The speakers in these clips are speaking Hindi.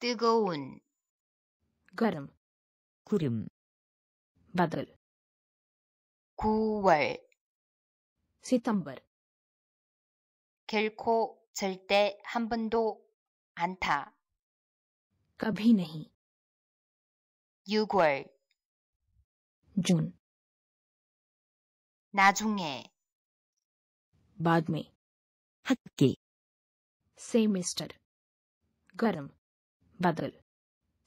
뜨거운, गर्म 구름, बादल 9월, सितंबर 결코 절대 한 번도 않다. कभी नहीं 6월, जून 나중에, बाद में 학기, सेमेस्टर गर्म बादल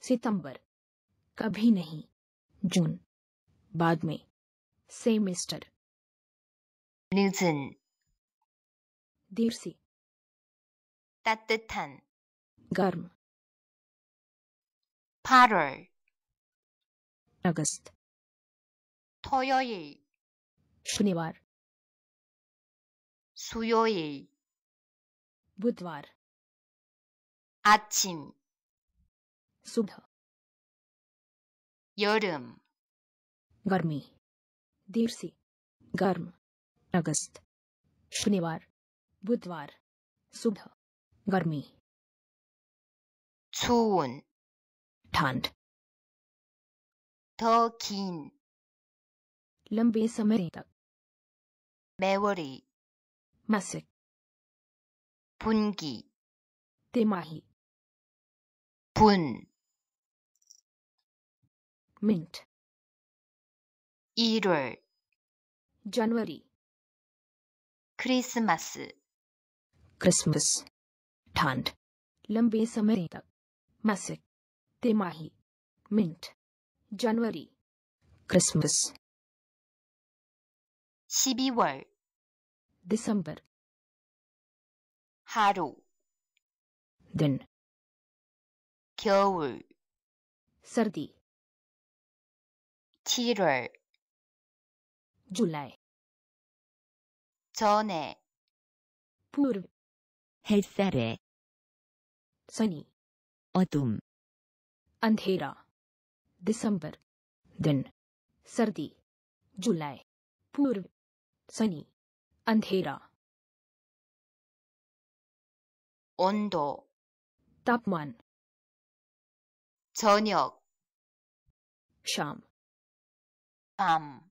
सितंबर कभी नहीं जून बाद में सेमेस्टर 늦은, देर से 따뜻한, गर्म 8월, अगस्त 토요일, शनिवार 수요일, बुधवार 아침, सुबह 여름, गर्मी देर से गर्म अगस्त शनिवार बुधवार सुबह गर्मी 추운, ठंड 더 긴, लंबे समय तक 매월이, मासिक 분기, तिमाही 분, मिंट 1월, जनवरी 크리스마스, क्रिसमस ठंड लंबे समय तक मासिक तिमाही मिंट जनवरी क्रिसमस 12월, दिसंबर 하루, दिन 겨울, सर्दी 7월, जुलाई 전에, पूर्व 햇살에, सनी 어둠, अंधेरा दिसंबर दिन सर्दी जुलाई पूर्व सनी अंधेरा 온도, तापमान 저녁, शाम 밤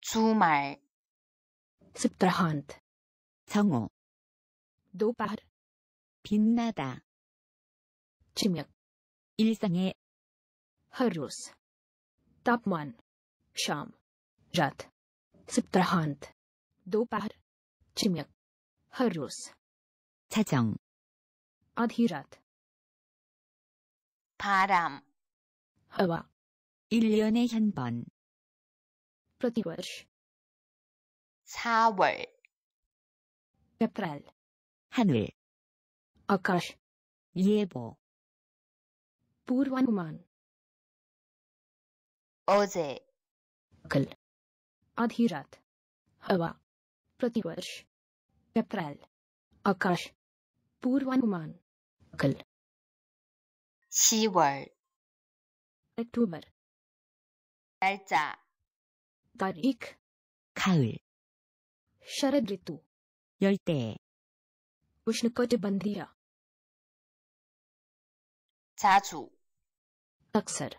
주말 스트라한트 성호 노발 빛나다 침략 일상의 하루스 табман шам жат субтрахант допар чимяк харус 자정 адхират 바람 하와 1년에 한 번, प्रतिवर्ष 4월, अप्रैल 하늘, आकाश 예보, पूर्वानुमान 어제, कल आधी रात हवा प्रतिवर्ष अप्रैल आकाश पूर्वानुमान कल 10월, अक्टूबर 날짜, तारीख 가을, शरद ऋतु 열대, उष्णकटिबंधीय 자주, अक्सर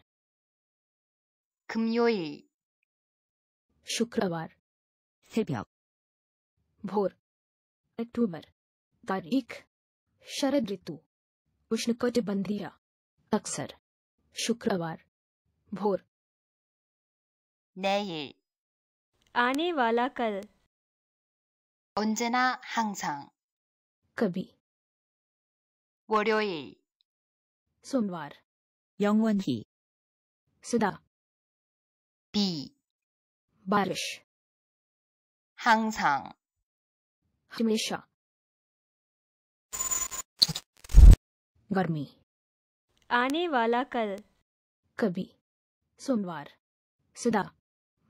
금요일, शुक्रवार 새벽, भोर अक्टूबर तारीख शरद ऋतु उष्णकटिबंधीय अक्सर शुक्रवार भोर 내일, आने वाला कल 언제나 항상, कभी 월요일, सोमवार 영원히, सदा 비, बारिश 항상, हमेशा गर्मी आने वाला कल कभी सोमवार सदा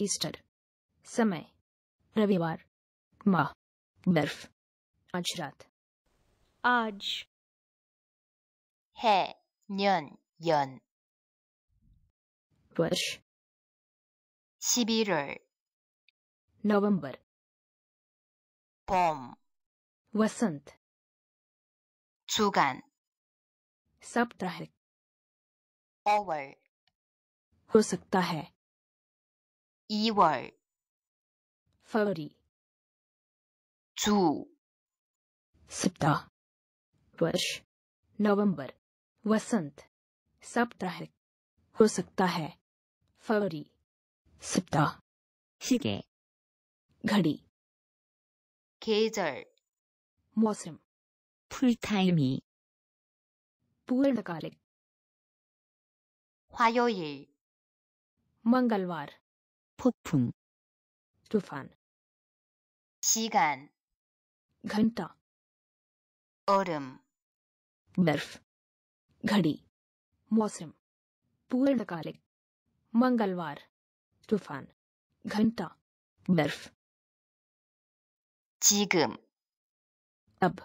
ईस्टर समय रविवार माह बर्फ आज रात आज 해, 년, 연 वर्ष 11월 नवंबर 봄 वसंत 주간 साप्ताहिक 5월 हो सकता है 2월 फरवरी 주 सप्ताह वर्ष नवंबर वसंत साप्ताहिक हो सकता है फरवरी सप्ताह 시계, घड़ी 계절 मौसम 풀타임이, पूर्णकालिक 화요일 मंगलवार 폭풍, तूफान 시간 घंटा 얼음 बर्फ घड़ी मौसम पूर्णकालिक मंगलवार तूफान घंटा बर्फ 지금 अब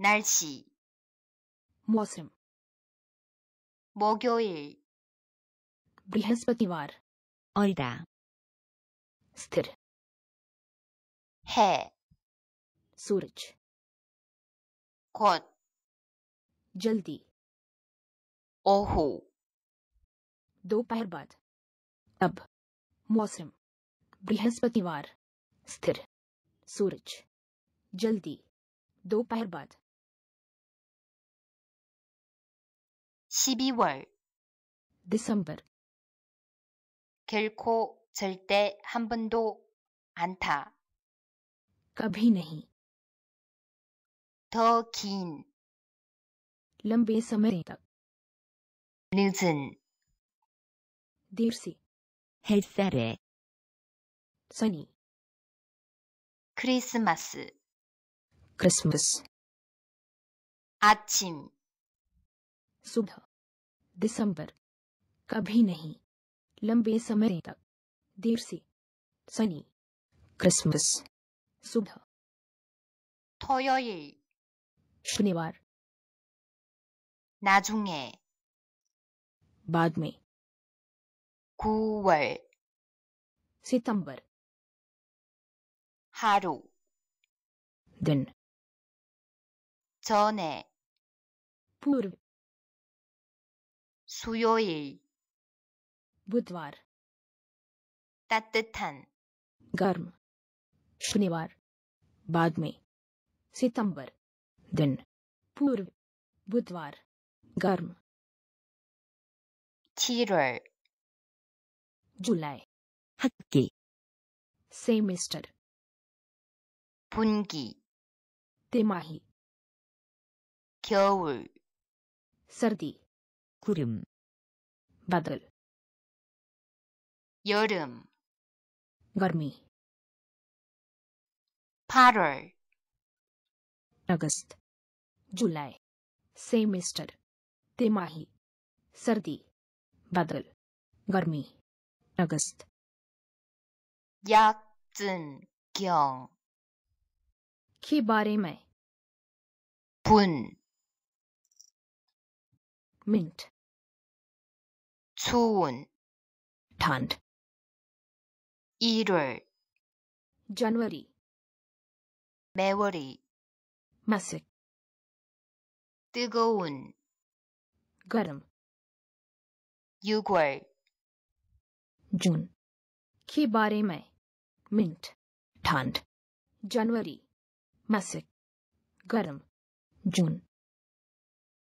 날씨 मौसम 목요일 बृहस्पतिवार 얼다, स्थिर 해 सूरज 곧 जल्दी 오후 दोपहर बाद अब मौसम बृहस्पतिवार स्थिर सूरज जल्दी दोपहर बाद 12월 दिसंबर 결코 절대 한 번도 않다. कभी नहीं 더 긴, लंबे समय तक 늦은, देर से 햇살에, सनी 크리스마스, क्रिसमस 아침, सुबह दिसंबर कभी नहीं लंबे समय तक देर से सनी क्रिसमस सुबह 토요일, शनिवार 나중에, बाद में 9월, सितंबर 하루, दिन 전에, पूर्व 수요일, बुधवार 따뜻한, गर्म शनिवार बाद में सितंबर दिन पूर्व बुधवार गर्म 7월, जुलाई 학기, सेमिस्टर 분기, तिमाही 겨울, सर्दी 구름, बादल 여름, गर्मी 8월, अगस्त जुलाई सेमिस्टर तिमाही सर्दी बादल गर्मी अगस्त 약증경, के बारे में 분, मिंट 추운, ठंड 1월, जनवरी 매월이, मासिक 뜨거운, गर्म 6월, जून के बारे में मिंट ठंड जनवरी मासिक गर्म जून